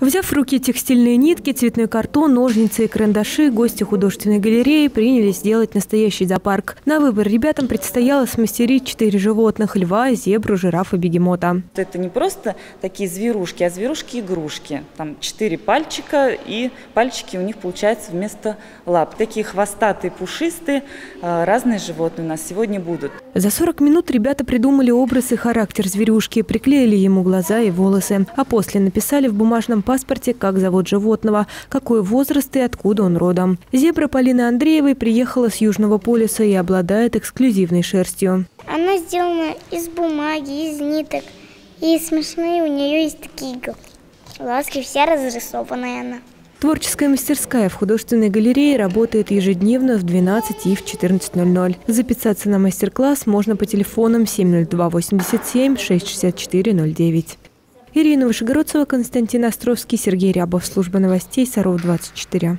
Взяв в руки текстильные нитки, цветной картон, ножницы и карандаши, гости художественной галереи принялись делать настоящий зоопарк. На выбор ребятам предстояло смастерить четыре животных – льва, зебру, жирафа, бегемота. Это не просто такие зверушки, а зверушки-игрушки. Там четыре пальчика, и пальчики у них получается вместо лап. Такие хвостатые, пушистые, а, разные животные у нас сегодня будут. За 40 минут ребята придумали образ и характер зверюшки, приклеили ему глаза и волосы, а после написали в бумажном паспорте, как зовут животного, какой возраст и откуда он родом. Зебра Полины Андреевой приехала с Южного полюса и обладает эксклюзивной шерстью. Она сделана из бумаги, из ниток. И смешные у нее есть такие глазки, вся разрисованная она. Творческая мастерская в художественной галерее работает ежедневно в 12 и в 14.00. Записаться на мастер-класс можно по телефонам 702 87 664 09. Ирина Вышегородцева, Константин Островский, Сергей Рябов. Служба новостей Саров 24.